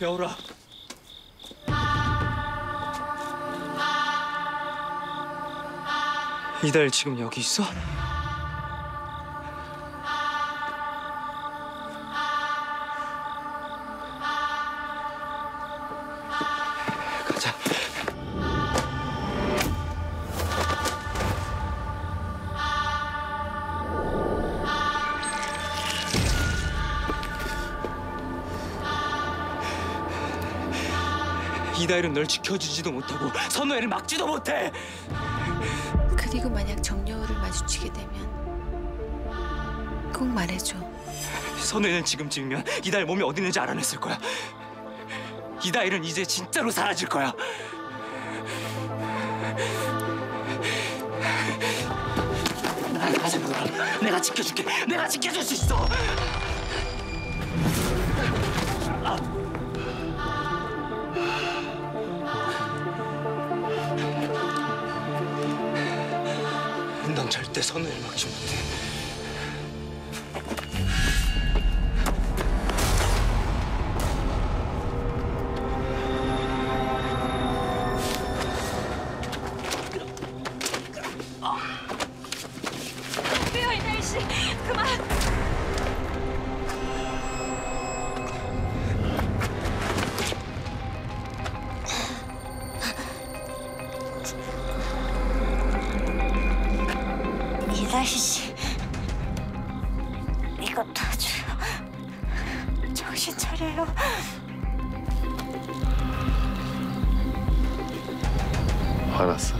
여울아. 이달 지금 여기 있어? 이다일은 널 지켜주지도 못하고 선우애를 막지도 못해. 그리고 만약 정여울을 마주치게 되면 꼭 말해줘. 선우애는 지금쯤이면 이다일 몸이 어디 있는지 알아냈을 거야. 이다일은 이제 진짜로 사라질 거야. 나 가자 누나. 내가 지켜줄게. 내가 지켜줄 수 있어. 넌 절대 선우애를 막지 못해. 빼요 이다일 씨 그만 이다희 씨, 이거 놔줘요. 정신 차려요. 화났어?